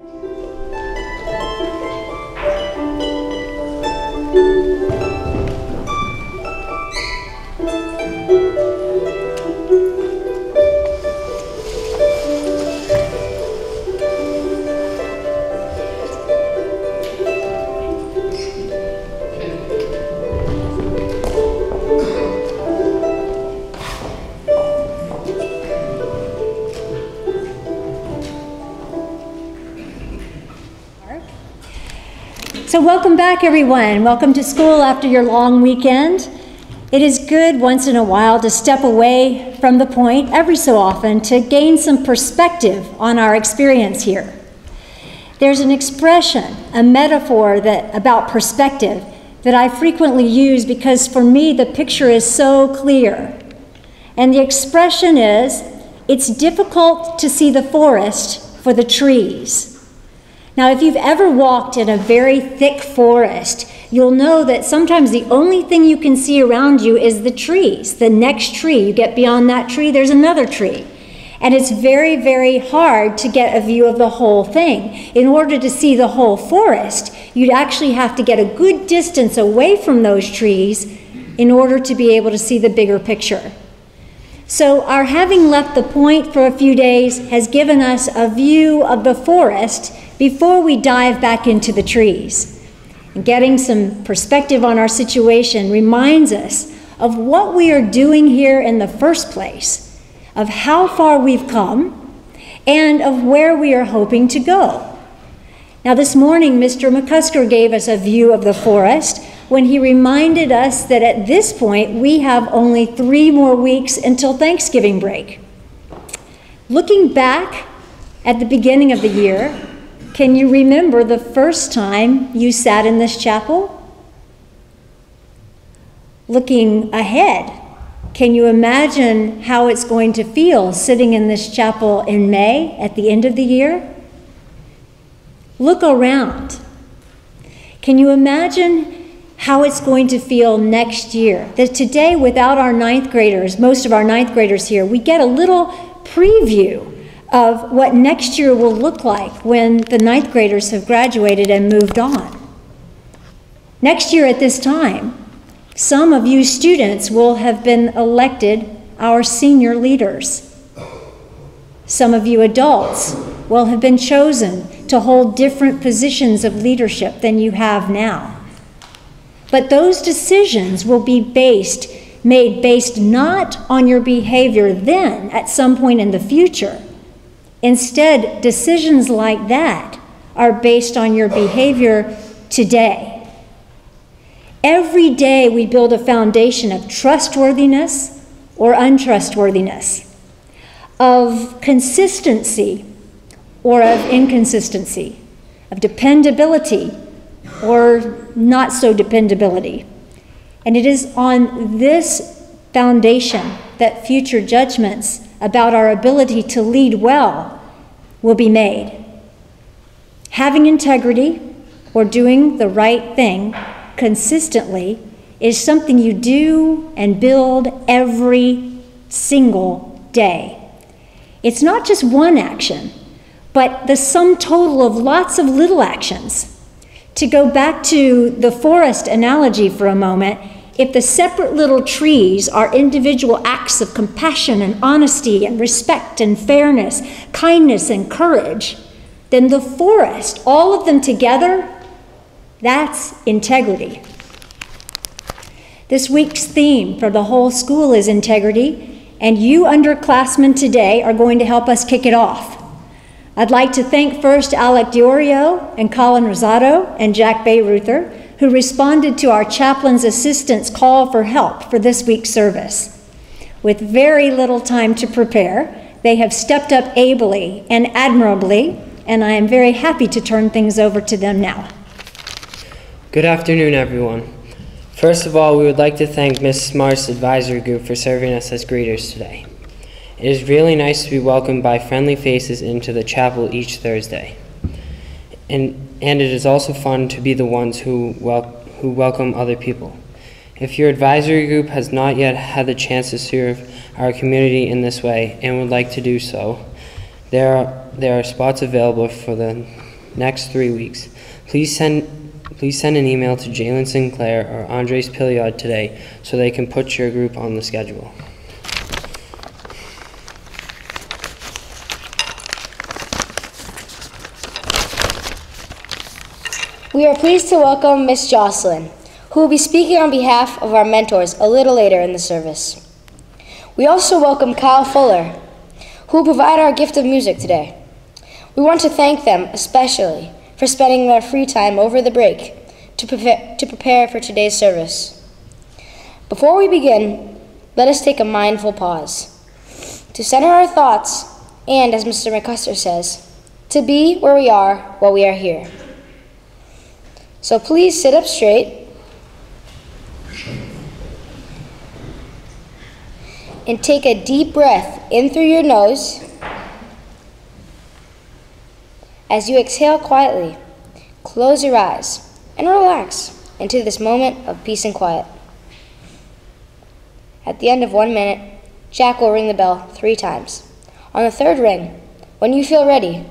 So, welcome back, everyone. Welcome to school after your long weekend. It is good once in a while to step away from the point every so often to gain some perspective on our experience here. There's an expression, a metaphor that about perspective that I frequently use because for me the picture is so clear. And the expression is it's difficult to see the forest for the trees. Now, if you've ever walked in a very thick forest, you'll know that sometimes the only thing you can see around you is the trees. The next tree, you get beyond that tree, there's another tree. And it's very, very hard to get a view of the whole thing. In order to see the whole forest, you'd actually have to get a good distance away from those trees in order to be able to see the bigger picture. So, our having left the point for a few days has given us a view of the forest before we dive back into the trees. And getting some perspective on our situation reminds us of what we are doing here in the first place, of how far we've come, and of where we are hoping to go. Now, this morning, Mr. McCusker gave us a view of the forest when he reminded us that at this point we have only three more weeks until Thanksgiving break. Looking back at the beginning of the year, can you remember the first time you sat in this chapel? Looking ahead, can you imagine how it's going to feel sitting in this chapel in May at the end of the year? Look around. Can you imagine how it's going to feel next year? That today, without our ninth graders, most of our ninth graders here, we get a little preview of what next year will look like when the ninth graders have graduated and moved on. Next year at this time, some of you students will have been elected our senior leaders. Some of you adults will have been chosen to hold different positions of leadership than you have now. But those decisions will be based, made based not on your behavior then at some point in the future, Instead, decisions like that are based on your behavior today. Every day we build a foundation of trustworthiness or untrustworthiness, of consistency or of inconsistency, of dependability or not so dependability. And it is on this foundation that future judgments about our ability to lead well will be made. Having integrity or doing the right thing consistently is something you do and build every single day. It's not just one action, but the sum total of lots of little actions. To go back to the forest analogy for a moment, if the separate little trees are individual acts of compassion and honesty and respect and fairness, kindness and courage, then the forest, all of them together, that's integrity. This week's theme for the whole school is integrity, and you underclassmen today are going to help us kick it off. I'd like to thank first Alec Diorio and Colin Rosado and Jack Bayreuther who responded to our chaplain's assistant's call for help for this week's service. With very little time to prepare, they have stepped up ably and admirably, and I am very happy to turn things over to them now. Good afternoon, everyone. First of all, we would like to thank Ms. Smart's advisory group for serving us as greeters today. It is really nice to be welcomed by friendly faces into the chapel each Thursday. And and it is also fun to be the ones who, wel- who welcome other people. If your advisory group has not yet had the chance to serve our community in this way and would like to do so, there are, there are spots available for the next three weeks. Please send please send an email to Jalen Sinclair or Andres Pilliard today so they can put your group on the schedule. We are pleased to welcome Miss Jocelyn, who will be speaking on behalf of our mentors a little later in the service. We also welcome Kyle Fuller, who will provide our gift of music today. We want to thank them especially for spending their free time over the break to prepare, to prepare for today's service. Before we begin, let us take a mindful pause to center our thoughts and, as Mr. McCusker says, to be where we are while we are here. So please sit up straight and take a deep breath in through your nose. As you exhale quietly, close your eyes and relax into this moment of peace and quiet. At the end of one minute, Jack will ring the bell three times. On the third ring, when you feel ready,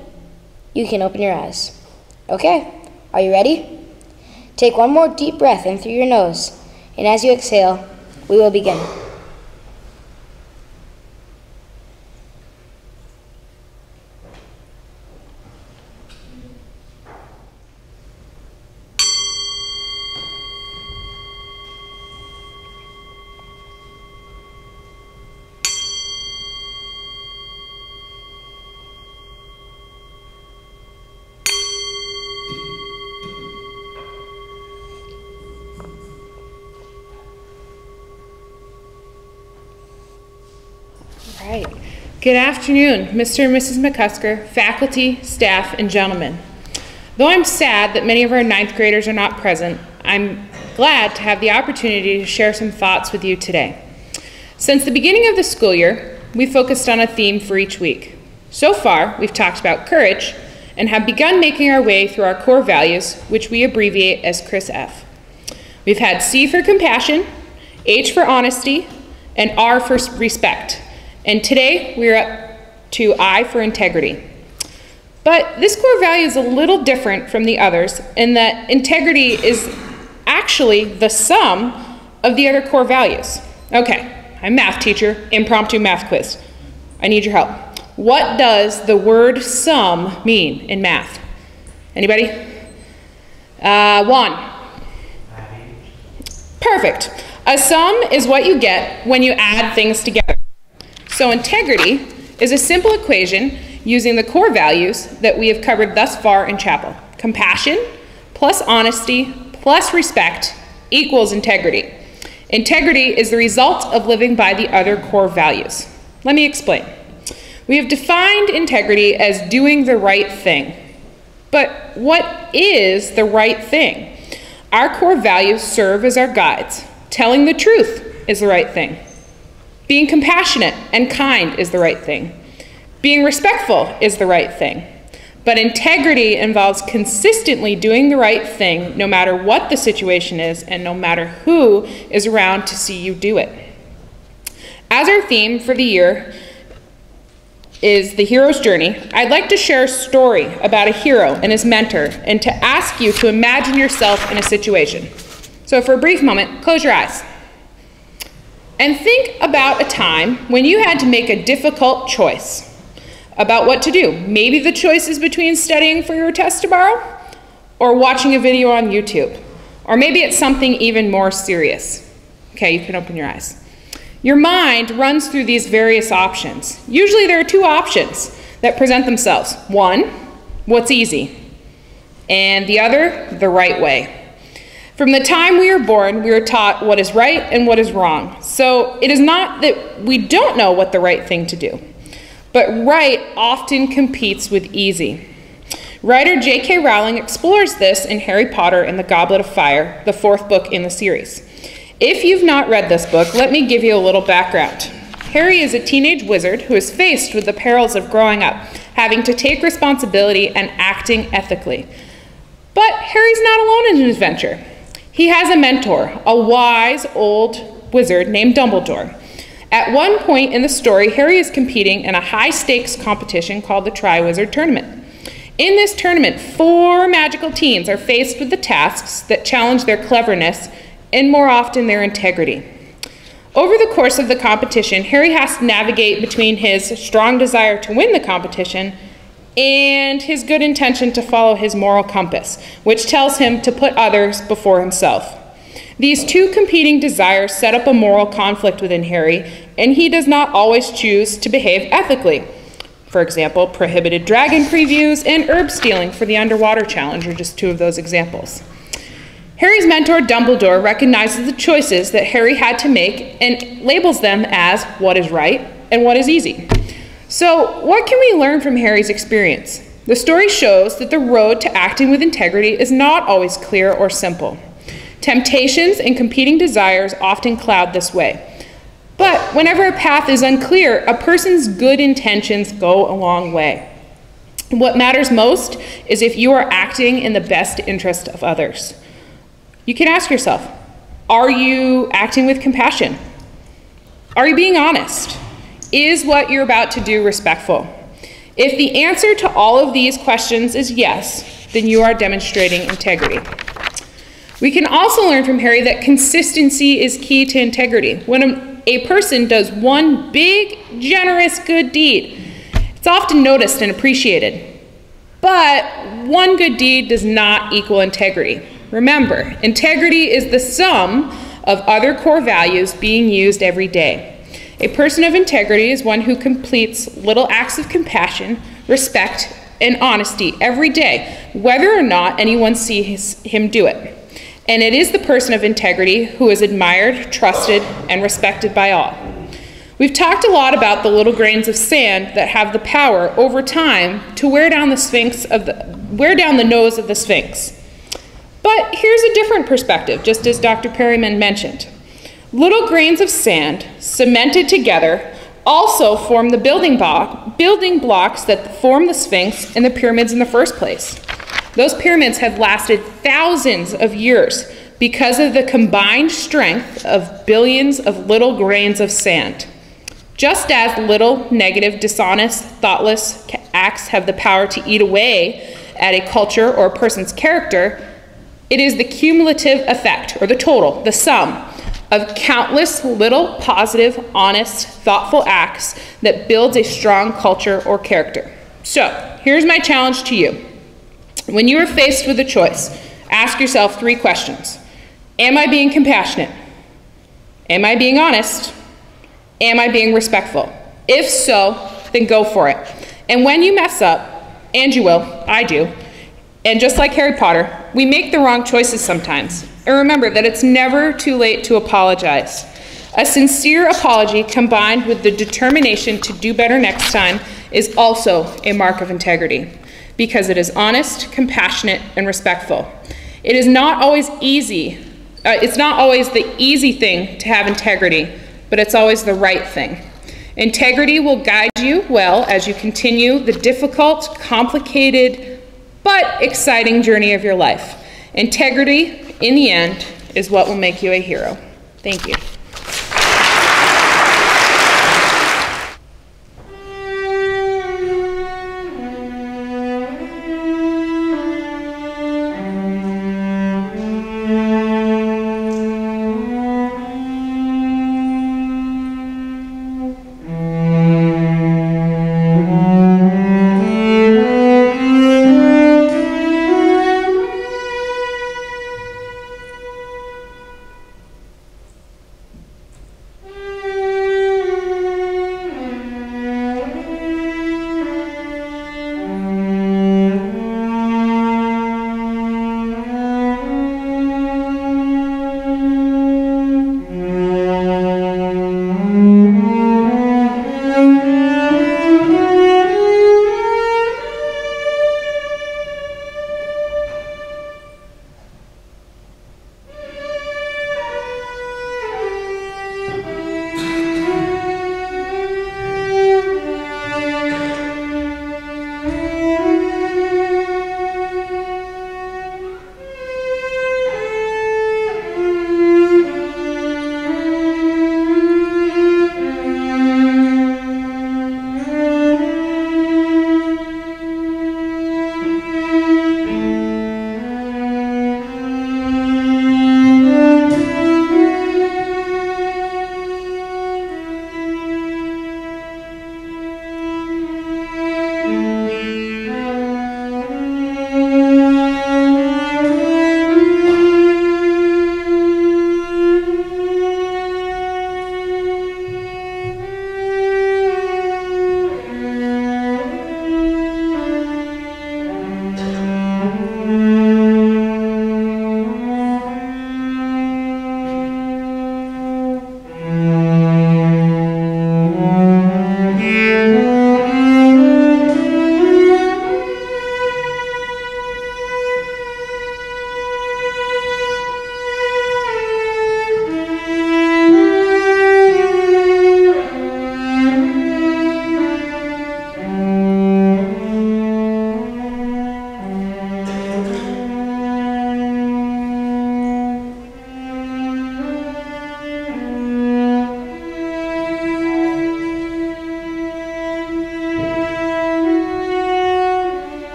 you can open your eyes. Okay, are you ready? Take one more deep breath in through your nose, and as you exhale, we will begin. Good afternoon, Mr. and Mrs. McCusker, faculty, staff, and gentlemen. Though I'm sad that many of our ninth graders are not present, I'm glad to have the opportunity to share some thoughts with you today. Since the beginning of the school year, we focused on a theme for each week. So far, we've talked about courage and have begun making our way through our core values, which we abbreviate as Chris F. We've had C for compassion, H for honesty, and R for respect. And today we're up to I for integrity. But this core value is a little different from the others in that integrity is actually the sum of the other core values. Okay, I'm math teacher, impromptu math quiz. I need your help. What does the word sum mean in math? Anybody? Uh, one. Perfect. A sum is what you get when you add things together. So integrity is a simple equation using the core values that we have covered thus far in chapel. Compassion plus honesty plus respect equals integrity. Integrity is the result of living by the other core values. Let me explain. We have defined integrity as doing the right thing. But what is the right thing? Our core values serve as our guides. Telling the truth is the right thing. Being compassionate and kind is the right thing. Being respectful is the right thing. But integrity involves consistently doing the right thing no matter what the situation is and no matter who is around to see you do it. As our theme for the year is the hero's journey, I'd like to share a story about a hero and his mentor and to ask you to imagine yourself in a situation. So, for a brief moment, close your eyes. And think about a time when you had to make a difficult choice about what to do. Maybe the choice is between studying for your test tomorrow or watching a video on YouTube. Or maybe it's something even more serious. Okay, you can open your eyes. Your mind runs through these various options. Usually there are two options that present themselves. One, what's easy, and the other, the right way. From the time we are born, we are taught what is right and what is wrong. So it is not that we don't know what the right thing to do, but right often competes with easy. Writer J.K. Rowling explores this in Harry Potter and the Goblet of Fire, the fourth book in the series. If you've not read this book, let me give you a little background. Harry is a teenage wizard who is faced with the perils of growing up, having to take responsibility and acting ethically. But Harry's not alone in his venture. He has a mentor, a wise old wizard named Dumbledore. At one point in the story, Harry is competing in a high stakes competition called the Triwizard Tournament. In this tournament, four magical teens are faced with the tasks that challenge their cleverness and more often their integrity. Over the course of the competition, Harry has to navigate between his strong desire to win the competition and his good intention to follow his moral compass, which tells him to put others before himself. These two competing desires set up a moral conflict within Harry, and he does not always choose to behave ethically. For example, prohibited dragon previews and herb stealing for the underwater challenge are just two of those examples. Harry's mentor, Dumbledore, recognizes the choices that Harry had to make and labels them as what is right and what is easy. So, what can we learn from Harry's experience? The story shows that the road to acting with integrity is not always clear or simple. Temptations and competing desires often cloud this way. But whenever a path is unclear, a person's good intentions go a long way. What matters most is if you are acting in the best interest of others you can ask yourself Are you acting with compassion? Are you being honest? Is what you're about to do respectful? If the answer to all of these questions is yes, then you are demonstrating integrity. We can also learn from Harry that consistency is key to integrity. When a, a, person does one big, generous, good deed, it's often noticed and appreciated. But one good deed does not equal integrity. Remember, integrity is the sum of other core values being used every day. A person of integrity is one who completes little acts of compassion, respect, and honesty every day, whether or not anyone sees him do it. And it is the person of integrity who is admired, trusted, and respected by all. We've talked a lot about the little grains of sand that have the power over time to wear down the sphinx of the wear down the nose of the sphinx. But here's a different perspective, just as Dr. Perryman mentioned. Little grains of sand, cemented together, also form the building, building blocks that form the Sphinx and the pyramids in the first place. Those pyramids have lasted thousands of years because of the combined strength of billions of little grains of sand. Just as little negative, dishonest, thoughtless acts have the power to eat away at a culture or a person's character, it is the cumulative effect, or the total, the sum, of countless little positive, honest, thoughtful acts that builds a strong culture or character. So, here's my challenge to you. When you are faced with a choice, ask yourself three questions Am I being compassionate? Am I being honest? Am I being respectful? If so, then go for it. And when you mess up, and you will, I do, and just like Harry Potter, we make the wrong choices sometimes. And remember that it's never too late to apologize. A sincere apology combined with the determination to do better next time is also a mark of integrity because it is honest, compassionate, and respectful. It is not always easy. Uh, it's not always the easy thing to have integrity, but it's always the right thing. Integrity will guide you well as you continue the difficult, complicated, but exciting journey of your life. Integrity, in the end, is what will make you a hero. Thank you.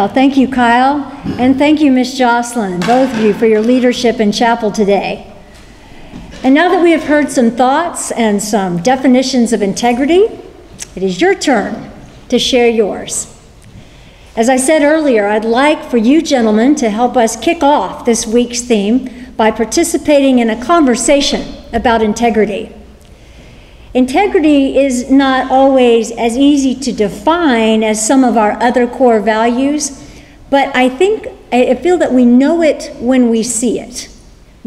Well, thank you, Kyle, and thank you, Miss Jocelyn, both of you, for your leadership in chapel today. And now that we have heard some thoughts and some definitions of integrity, it is your turn to share yours. As I said earlier, I'd like for you gentlemen to help us kick off this week's theme by participating in a conversation about integrity. Integrity is not always as easy to define as some of our other core values, but I think, I feel that we know it when we see it.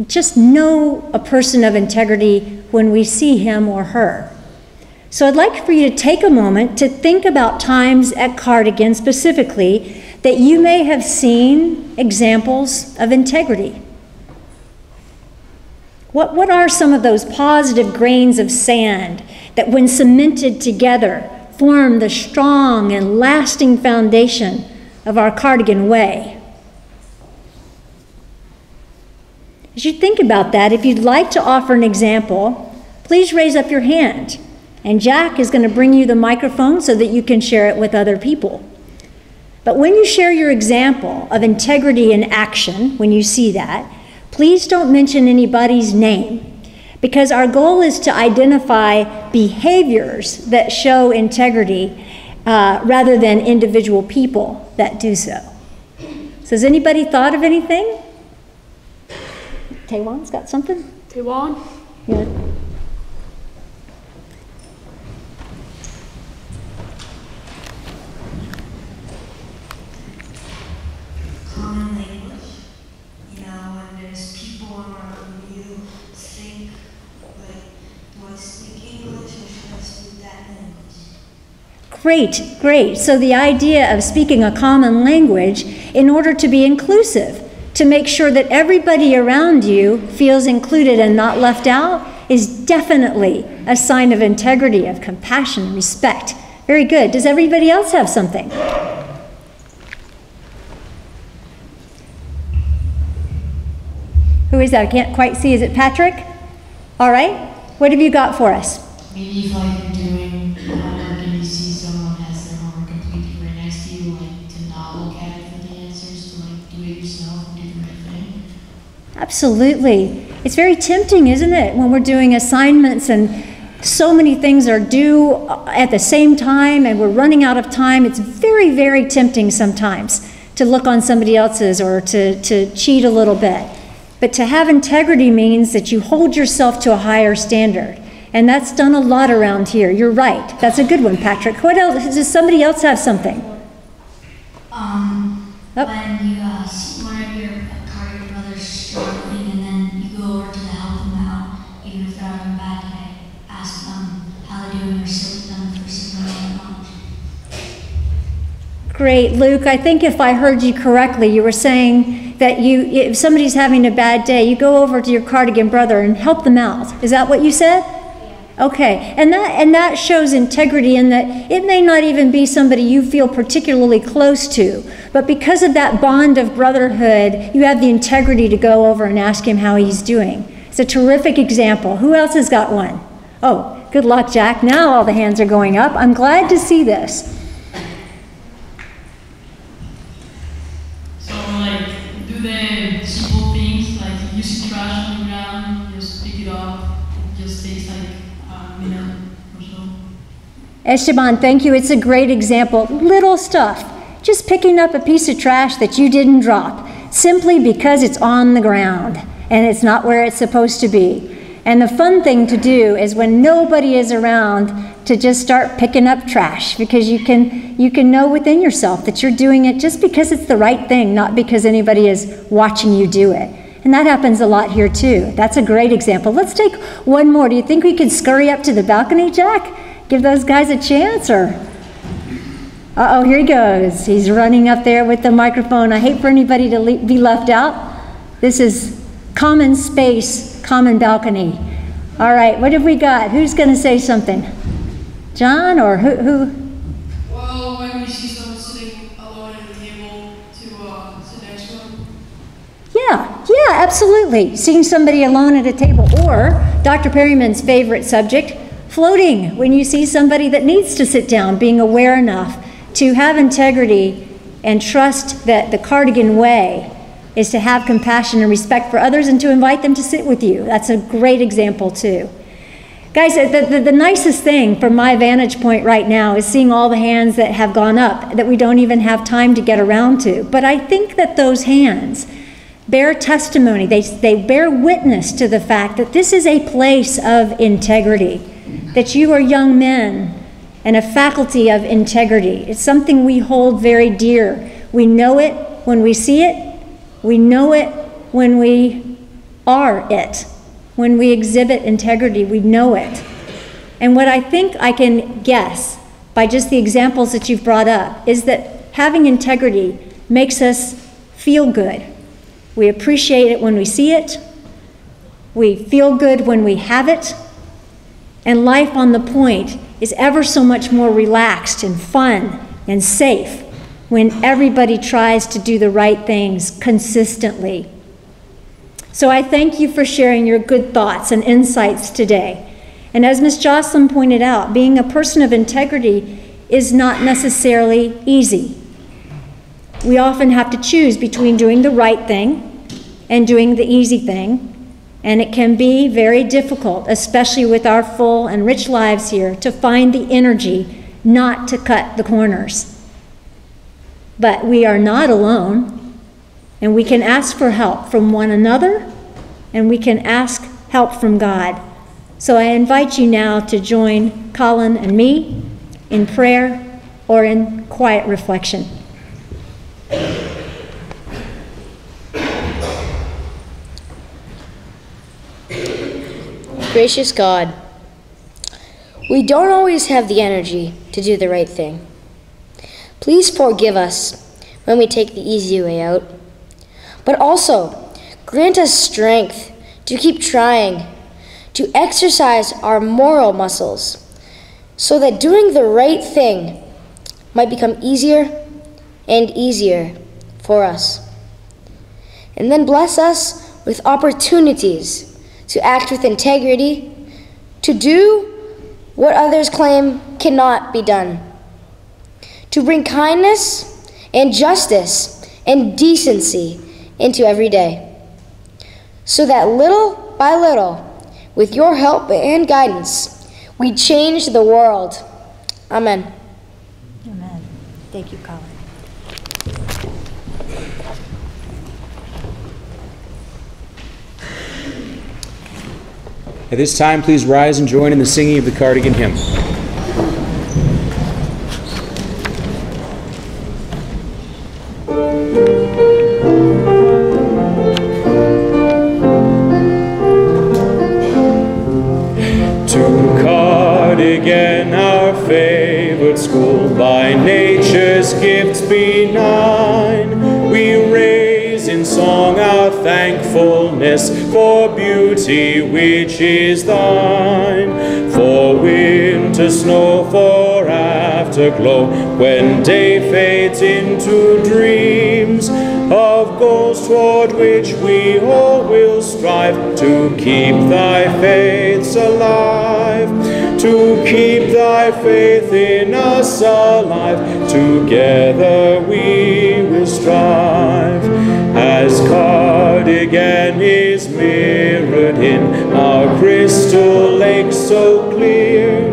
Just know a person of integrity when we see him or her. So I'd like for you to take a moment to think about times at Cardigan specifically that you may have seen examples of integrity. What, what are some of those positive grains of sand that, when cemented together, form the strong and lasting foundation of our Cardigan way? As you think about that, if you'd like to offer an example, please raise up your hand. And Jack is going to bring you the microphone so that you can share it with other people. But when you share your example of integrity in action, when you see that, Please don't mention anybody's name because our goal is to identify behaviors that show integrity uh, rather than individual people that do so. So, has anybody thought of anything? Taiwan's got something? Taiwan? Yeah. Great, great. So the idea of speaking a common language in order to be inclusive, to make sure that everybody around you feels included and not left out, is definitely a sign of integrity, of compassion, respect. Very good. Does everybody else have something? Who is that? I can't quite see. Is it Patrick? All right. What have you got for us? Maybe if doing Absolutely. It's very tempting, isn't it, when we're doing assignments and so many things are due at the same time and we're running out of time. It's very, very tempting sometimes to look on somebody else's or to, to cheat a little bit. But to have integrity means that you hold yourself to a higher standard. And that's done a lot around here. You're right. That's a good one, Patrick. What else? Does somebody else have something? Um, oh. Great, Luke. I think if I heard you correctly, you were saying that you, if somebody's having a bad day, you go over to your cardigan brother and help them out. Is that what you said? Okay, and that and that shows integrity in that it may not even be somebody you feel particularly close to, but because of that bond of brotherhood, you have the integrity to go over and ask him how he's doing. It's a terrific example. Who else has got one? Oh, good luck, Jack. Now all the hands are going up. I'm glad to see this. Esteban, thank you. It's a great example. Little stuff. Just picking up a piece of trash that you didn't drop simply because it's on the ground and it's not where it's supposed to be. And the fun thing to do is when nobody is around to just start picking up trash because you can you can know within yourself that you're doing it just because it's the right thing, not because anybody is watching you do it. And that happens a lot here too. That's a great example. Let's take one more. Do you think we could scurry up to the balcony, Jack? give those guys a chance or? Uh oh, here he goes. He's running up there with the microphone. I hate for anybody to le be left out. This is common space, common balcony. All right, what have we got? Who's going to say something? John or who? who? Well, when you see someone sitting alone at the table to uh, sit next to them. Yeah, absolutely. Seeing somebody alone at a table, or Dr. Perryman's favorite subject, floating when you see somebody that needs to sit down, being aware enough to have integrity and trust that the Cardigan way is to have compassion and respect for others and to invite them to sit with you. That's a great example, too. Guys, the, the, the, nicest thing from my vantage point right now is seeing all the hands that have gone up that we don't even have time to get around to. But I think that those hands bear testimony, they, they bear witness to the fact that this is a place of integrity, that you are young men and a faculty of integrity. It's something we hold very dear. We know it when we see it, we know it when we are it. When we exhibit integrity, we know it. And what I think I can guess by just the examples that you've brought up is that having integrity makes us feel good. We appreciate it when we see it, we feel good when we have it, and life on the point is ever so much more relaxed and fun and safe when everybody tries to do the right things consistently so I thank you for sharing your good thoughts and insights today. And as Ms. Jocelyn pointed out, being a person of integrity is not necessarily easy. We often have to choose between doing the right thing and doing the easy thing, and it can be very difficult, especially with our full and rich lives here, to find the energy not to cut the corners. But we are not alone. And we can ask for help from one another, and we can ask help from God. So I invite you now to join Colin and me in prayer or in quiet reflection. Gracious God, we don't always have the energy to do the right thing. Please forgive us when we take the easy way out but also grant us strength to keep trying, to exercise our moral muscles, so that doing the right thing might become easier and easier for us. And then bless us with opportunities to act with integrity, to do what others claim cannot be done, to bring kindness and justice and decency into every day. So that little by little, with your help and guidance, we change the world. Amen. Amen. Thank you, Colin. At this time, please rise and join in the singing of the Cardigan hymn. For beauty which is thine, for winter snow, for afterglow, when day fades into dreams of goals toward which we all will strive to keep thy faiths alive, to keep thy faith in us alive, together we will strive as cardigan is mirrored in our crystal lake so clear.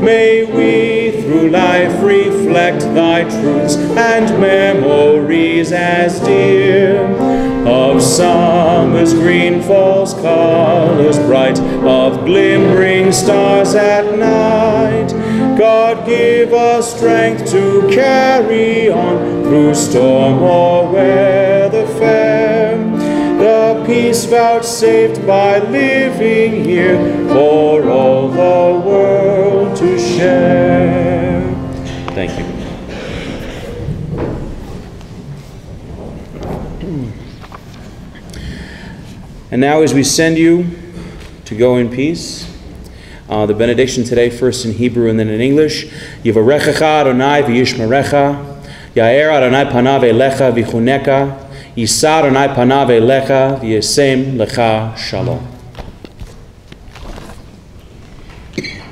May we through life reflect thy truths and memories as dear of summer's green fall's colors bright, of glimmering stars at night. God give us strength to carry on through storm or weather fair. Peace vouchsafed by living here for all the world to share. Thank you. And now, as we send you to go in peace, uh, the benediction today, first in Hebrew and then in English. Yivarechecha Adonai v'yishmerecha, Yair Adonai panav elecha v'chuneka, Yisa Adonai panav elecha v'yesem lecha shalom.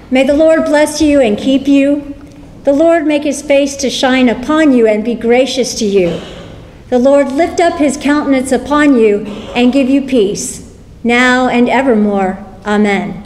May the Lord bless you and keep you. The Lord make his face to shine upon you and be gracious to you. The Lord lift up his countenance upon you and give you peace, now and evermore. Amen.